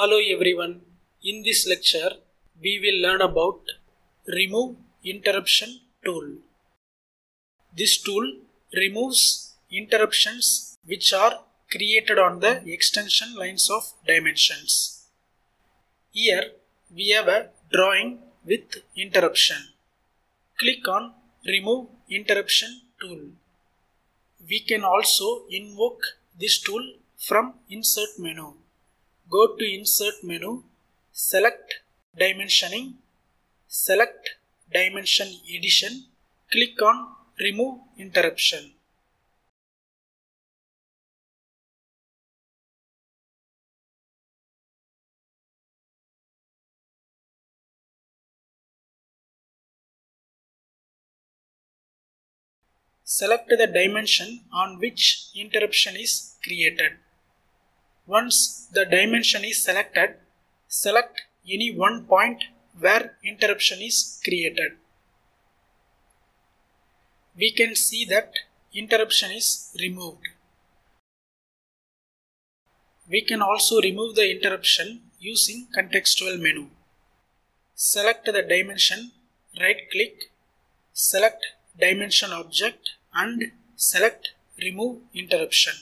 Hello everyone. In this lecture, we will learn about remove interruption tool. This tool removes interruptions which are created on the extension lines of dimensions. Here we have a drawing with interruption. Click on remove interruption tool. We can also invoke this tool from insert menu. Go to insert menu, select dimensioning, select dimension edition, click on remove interruption. Select the dimension on which interruption is created. Once the dimension is selected, select any one point where interruption is created. We can see that interruption is removed. We can also remove the interruption using contextual menu. Select the dimension, right click, select dimension object and select remove interruption.